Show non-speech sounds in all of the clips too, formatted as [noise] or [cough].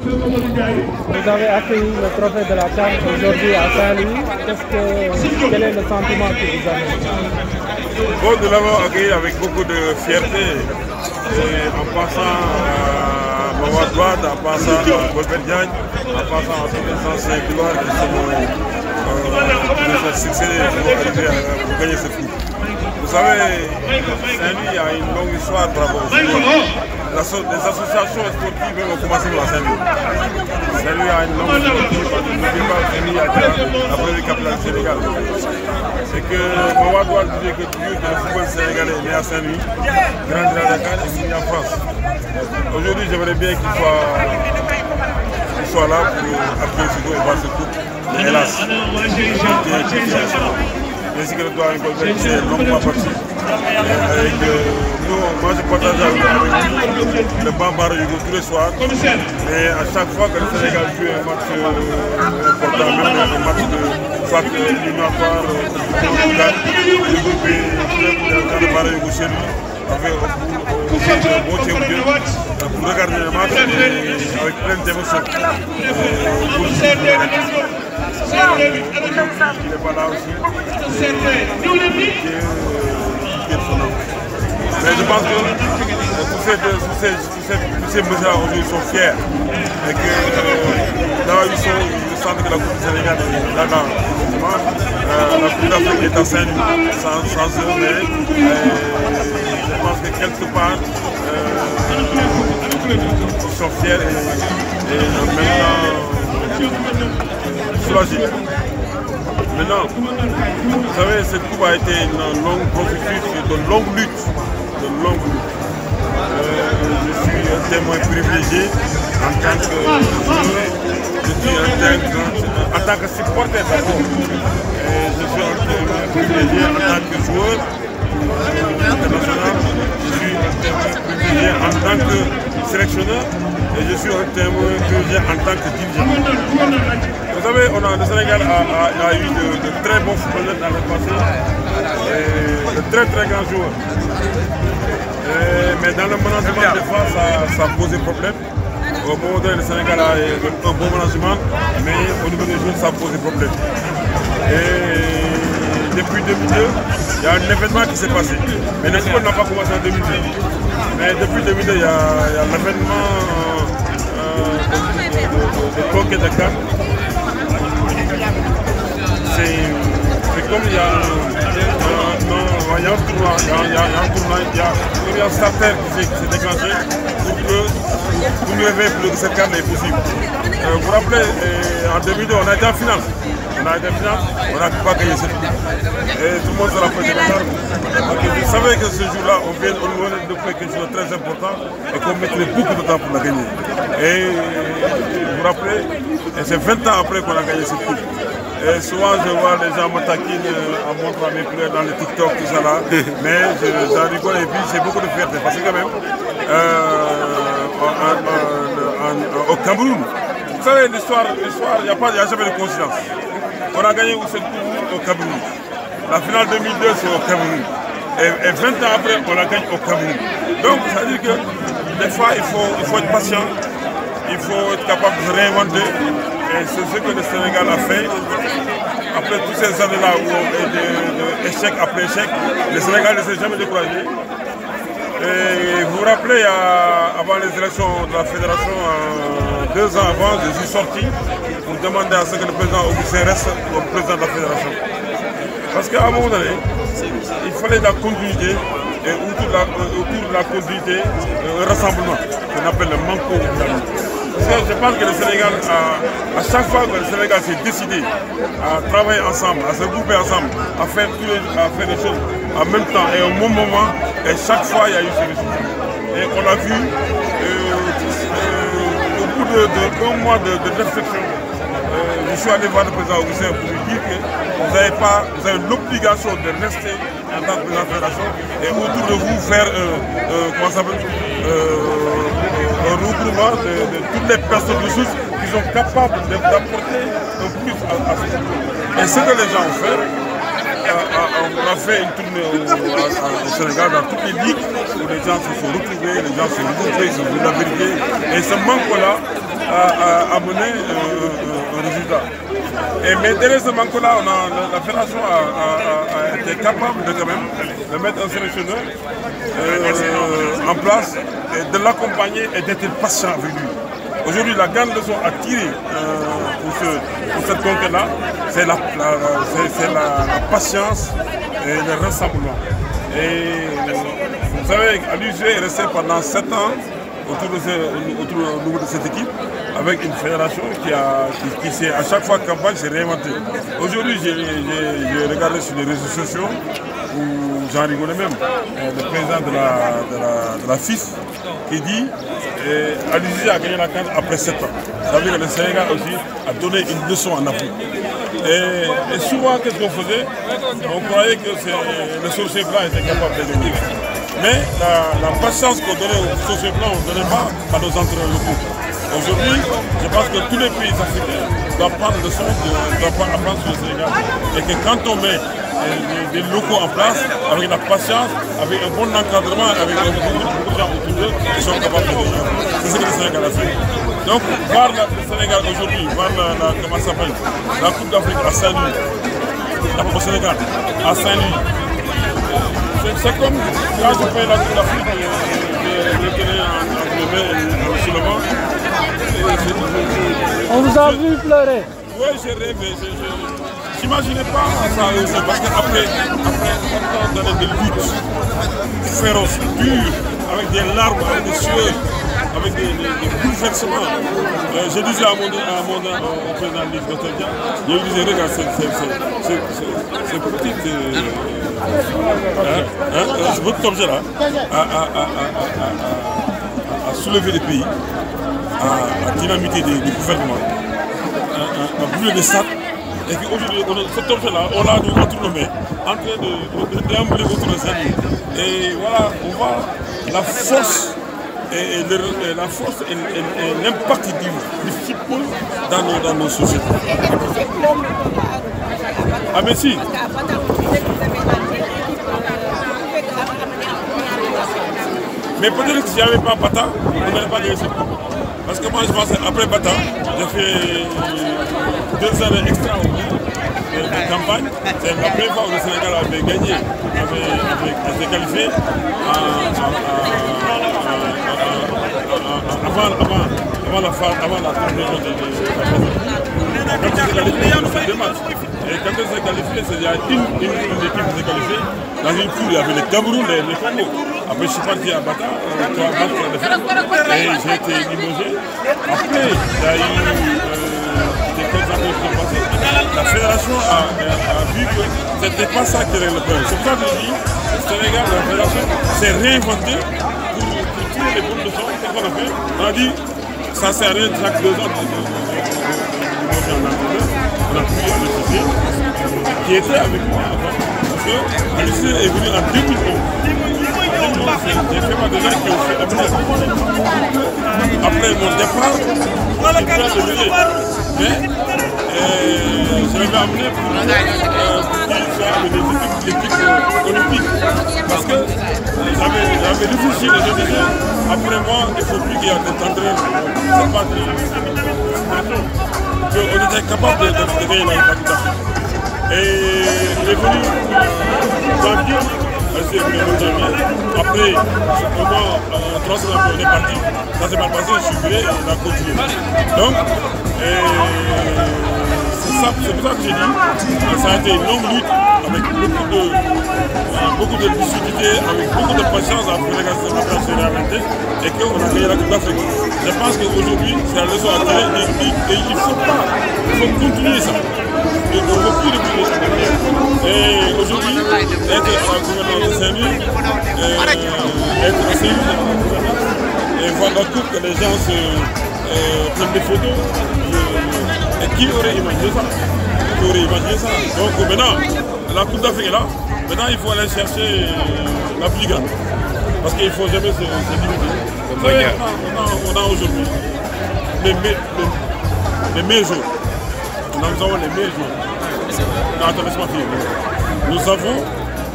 Vous avez accueilli le trophée de la CAN aujourd'hui à Saint-Louis. Que, quel est le sentiment qui vous Bon, nous l'avons accueilli avec beaucoup de fierté. En passant à Mawad Wad, en passant à Golbert Diagne, en passant à tous les anciens gloires qui sont euh, succédés pour arriver à gagner ce coup. Vous savez, Saint-Louis a une longue histoire par rapport les associations sportives ont commencé à Saint-Louis. Saint-Louis a une longue histoire. Saint-Louis a été la première capitale du Sénégal. C'est que Mawad Wad disait que toujours que le football sénégalais est né à Saint-Louis, grandi à Dakar et venu en France. Aujourd'hui, j'aimerais bien qu'il soit, qu soit, là pour appuyer ce coup et voir ce coup. Hélas, ainsi que le doigt c'est longuement parti. Avec, euh, nous, moi je partage avec, le Bambara Yugo tous les soirs. Et à chaque fois que le Sénégal joue un match euh, important, même un match de soit éliminatoire, le chez euh, Dieu, pour regarder le match avec plein d'émotions. Il n'est pas là aussi. Mais je pense que tous ces, ces, tous ces, tous ces mesures aujourd'hui sont fiers et que là ils, sont, ils sentent que la Coupe du Sénégal est là dans euh, la Coupe d'Afrique est en scène sans, sans eux, mais euh, je pense que quelque part euh, ils sont fiers et, et en soulagés. Maintenant, vous savez, cette coupe a été une longue processus, de longue lutte. Longue lutte. Euh, je suis un témoin privilégié en tant que je suis un en tant que supporter d'abord. Je suis un témoin privilégié en tant que joueur international. Je suis un témoin privilégié en tant que sélectionneur et je suis un témoin privilégié en tant que dirigeant. Vous savez, on a, le Sénégal a, eu de, très bons footballeurs dans le passé, et de très très grands joueurs. Mais dans le management des fois, ça, ça a posé problème. Au moment donné, le Sénégal a un bon management, mais au niveau des joueurs, ça a posé problème. Et depuis 2002, il y a un événement qui s'est passé. Mais le football n'a pas commencé en 2002. Mais depuis 2002, il y a, a l'événement euh, de, de, de, c'est comme il y a un, tournoi, il y a un starter qui s'est déclenché pour que rêver pour que cette carte est possible. Euh, vous vous rappelez, en 2002, on a été en finale. On a été en finale, on n'a pas gagné cette coupe. Et tout le monde se rappelle de la je savais que ce jour-là, on vient de faire quelque chose de très important et qu'on mettrait beaucoup de temps pour la gagner. Et vous vous rappelez, c'est 20 ans après qu'on a gagné cette coupe. Et souvent, je vois les gens me taquiner en montrant mes couleurs dans le TikTok, tout ça là. [laughs] Mais j'en rigole et puis j'ai beaucoup de fierté parce que quand même, euh, en, en, en, au Cameroun, vous savez, l'histoire, il n'y a, a, jamais de coïncidence. On a gagné cette coupe au Cameroun. La finale 2002, c'est au Cameroun. Et, et, 20 ans après, on la gagne au Cameroun. Donc, ça veut dire que des fois, il faut, il faut être patient, il faut être capable de réinventer. Et c'est ce que le Sénégal a fait. Après toutes ces années-là où on est échec après échec, le Sénégal ne s'est jamais découragé. Et vous vous rappelez, avant les élections de la fédération, deux ans avant, je suis sorti pour demander à ce que le président Augustin reste comme président de la fédération. Parce qu'à un moment donné, il fallait de la continuité et autour de la, autour de la continuité, un rassemblement qu'on appelle le manco parce que je pense que le Sénégal, à chaque fois que le Sénégal s'est décidé à travailler ensemble, à se grouper ensemble, à faire, à faire des choses en même temps et au même moment, et chaque fois il y a eu ce résultat. Et on a vu, euh, euh, au bout d'un de, mois de, de réflexion, euh, je suis allé voir le président Augustin pour lui dire que vous avez, pas, avez l'obligation de rester en tant que président de fédération et autour de vous faire, comment ça un regroupement de, de, toutes les personnes ressources qui sont capables d'apporter un plus à, à ce Et ce que les gens ont fait, on a fait une tournée au, Sénégal dans toutes les ligues où les gens se sont retrouvés, les gens se sont retrouvés, se sont vérifiés. Et ce manque-là, à, à mener un résultat. Et, mais derrière ce manque-là, la, fédération a, été capable de quand même de mettre un sélectionneur en place, de l'accompagner et d'être patient avec lui. Aujourd'hui, la grande leçon à tirer pour, cette conquête-là, c'est la, patience et le rassemblement. Et vous savez, l'UG est resté pendant 7 ans autour, de niveau de cette équipe avec une fédération qui, qui, s'est à chaque fois campagne s'est réinventée. Aujourd'hui, j'ai regardé sur les réseaux sociaux où j'en rigolais même, euh, le président de la, de qui dit euh, Alizé a gagné la carte après 7 ans. Ça veut dire que le Sénégal aussi a donné une leçon en Afrique. Et, souvent, qu'est-ce qu'on faisait On croyait que le sorcier blanc était capable de gagner. Mais la, patience qu'on donnait aux sorciers blancs, on ne donnait pas à nos entraîneurs locaux. Aujourd'hui, je pense que tous les pays africains doivent prendre le son, doivent apprendre sur le Sénégal. Et que quand on met des, locaux en place, avec la patience, avec un bon encadrement, avec bon de gens autour d'eux, ils sont capables de gagner. C'est ce que le Sénégal a fait. Donc, voir le Sénégal aujourd'hui, voir la, comment s'appelle, la Coupe d'Afrique à Saint-Louis, au Sénégal, à Saint-Louis, c'est comme quand je fais la Coupe d'Afrique, je tenais en sur le. On vous a vu pleurer. Oui, j'ai rêvé. J'imaginais pas ça parce qu'après après d'années de lutte féroce, dure, avec des larmes, avec des sueurs, avec des, bouleversements. Euh, je disais à mon, à mon président je disais, regarde, c'est petit, euh, hein, hein, votre objet-là à, soulever les pays, à, dynamiter des, des gouvernements, à, brûler des sacs. Et qu'aujourd'hui, cet objet-là, on l'a entre nos mains, en train de déambuler autour de Et voilà, on voit la force et, la force et, l'impact du, football dans nos, dans sociétés. Ah mais si Mais peut-être que s'il n'y avait pas Bata, on n'aurait pas gagné ce Parce que moi je pense après Bata, j'ai fait deux années extraordinaires de, campagne. C'est la première fois où le Sénégal avait gagné, avait, été qualifié avant, avant, avant la fin, avant la fin de la Quand il s'est qualifié, on fait deux matchs. Et quand il s'est qualifié, il y a une, une, une équipe qui s'est qualifiée. Dans une poule, il y avait les Cameroun et les Congo. Après, je suis parti à Bata, le. Et j'ai été limogé. Après, il y a eu La fédération a, vu que ce n'était pas ça qui était le problème. C'est pour ça que je dis, le Sénégal, la fédération s'est réinventée les bonnes leçons, qu'est-ce qu'on a fait On a dit, ça sert à rien chaque deux ans de On a pu qui était avec moi. Parce que est venu en 2011. J'ai fait ma déjà qui ont fait après mon départ, de euh, je l'avais amené pour, euh, pour avec l'équipe olympique. Parce que j'avais réfléchi et je disais, après moi, il faut plus qu'il y ait des entraîneurs. C'est pas de On était capable de, de, de gagner la Coupe. Et il est venu janvier, c'est en janvier. Après, pendant euh, trois semaines, on est parti. Ça s'est mal passé, je suis venu et on a continué. Donc, c'est pour ça que j'ai dit, ça a été une longue lutte avec beaucoup de, euh, beaucoup de difficultés, avec beaucoup de patience à faire la réalité et qu'on a gagné la Coupe d'Afrique. Je pense qu'aujourd'hui, c'est la leçon à tirer et, il faut pas, il faut continuer ça. Il ne faut plus reculer ça. Et aujourd'hui, être un gouvernement de Saint-Louis, euh, être assez et voir la coupe que les gens se, euh, prennent des photos. Et qui aurait imaginé ça? Qui aurait imaginé ça? Donc maintenant, la Coupe d'Afrique est là. Maintenant, il faut aller chercher la brigade. Parce qu'il ne faut jamais se, se limiter. On a, aujourd'hui les, les, meilleurs jours. Nous avons les meilleurs jours. Attends, laisse-moi Nous avons,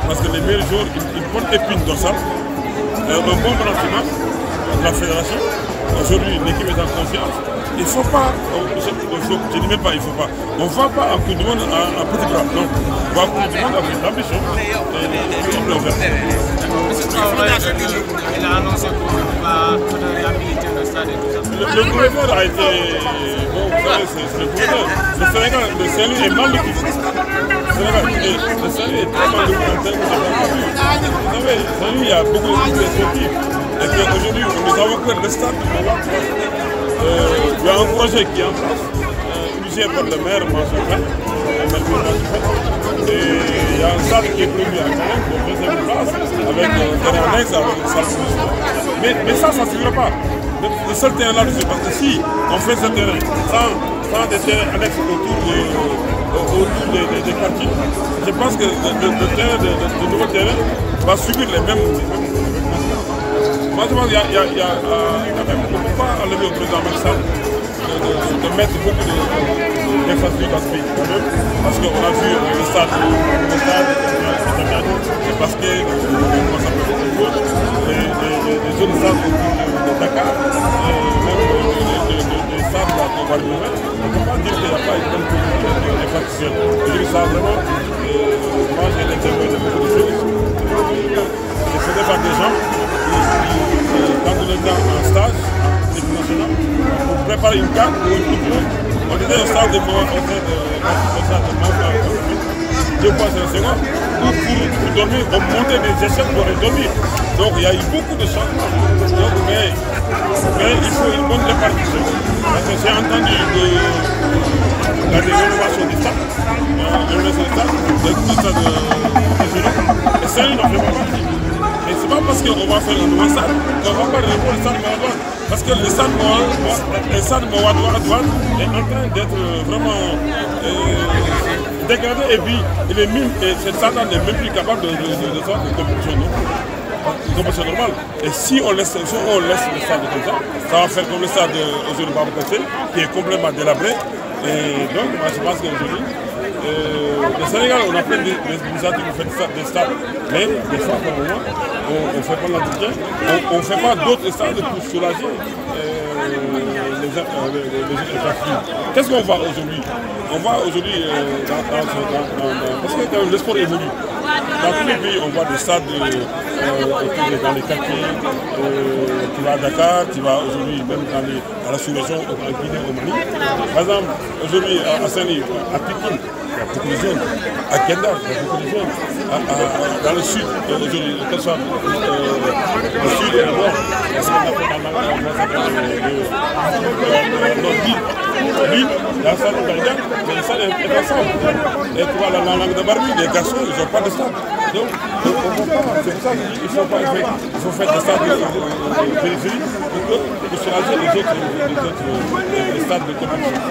parce que les meilleurs jours, une, bonne épine dorsale, un bon balancement de la fédération. Aujourd'hui, l'équipe est en confiance. il ne faut pas, je ne dis même pas, il faut pas. On ne va pas en Coupe du Monde en, petit bras. Non, on va en Coupe du Monde le. Il a annoncé qu'on va réhabiliter le stade ça. Le, le gouverneur a été. Bon, c'est le gouverneur. Le Sénégal, le Saint-Louis est mal équipé. Le Sénégal, le est très mal en de Saint-Louis, il y a beaucoup de sportifs. Et aujourd'hui, nous avons que le stade. Euh, il y a un projet qui est en place, euh, initié par le maire Mansour Et il y a un stade qui est prévu à Caen pour deuxième place, avec un terrain annexe, avec une salle mais, ça, ça ne suffira pas. Le, seul terrain là, c'est parce que si on fait ce terrain sans, sans des terrains annexes autour des, autour quartiers, je pense que le, terrain, le, nouveau terrain va subir. Les mêmes moi, je y a, y a, euh, ne pas enlever au président de, de, de, mettre beaucoup d'infrastructures dans ce pays, parce qu'on a vu euh, le stade, le stade, s'appelle, le foot, les, autour de, de Dakar, et même les, lui mettre. On ne peut pas dire qu'il n'y a pas une bonne politique vraiment, euh, moi pour préparer une carte pour une coupe on était au stade de au stade de, de deux fois sur le second, pour, dormir, on montait des échelles pour dormir. Donc il y a eu beaucoup de changements. Mais, il faut une bonne répartition. Parce que j'ai entendu que la rénovation du stade, la rénovation du stade, du stade de, de, et ça, n'en fait pas partie. Et c'est pas parce qu'on va faire un nouveau stade qu'on va pas reprendre le stade Mouadouane. Parce que le stade Mouadouane est en train d'être vraiment euh, dégradé et puis il est mis, et ce stade n'est même plus capable de, de, de, de faire une compétition, normale. Et si on, laisse, si on laisse le stade comme ça, ça va faire comme le stade aujourd'hui Babacassé, qui est complètement délabré. Et donc, moi, je pense qu'aujourd'hui, euh, le Sénégal, on a pour faire des stades, mais des fois, le moment, on ne fait pas l'entretien, on ne fait pas d'autres stades pour soulager euh, les, les Qu'est-ce qu'on voit aujourd'hui? On voit aujourd'hui, euh, parce que le sport évolue. Dans tous les pays, on voit des stades euh, dans les quartiers. Euh, tu vas à Dakar, tu vas aujourd'hui même dans, les, dans la sous-région, en Guinée, au Mali. Par exemple, aujourd'hui à Saint-Denis, à y a beaucoup de. À beaucoup de dans le sud, euh, le sud et le nord, dans a salle gardien, mais le salle est ensemble. Et dans la langue de Barbie, les garçons, ils n'ont pas de stade. Donc, on ne comprend pas. C'est pour ça qu'il faut, pas, il faut faire des stades de périphérie pour soulager les les autres stades de compétition.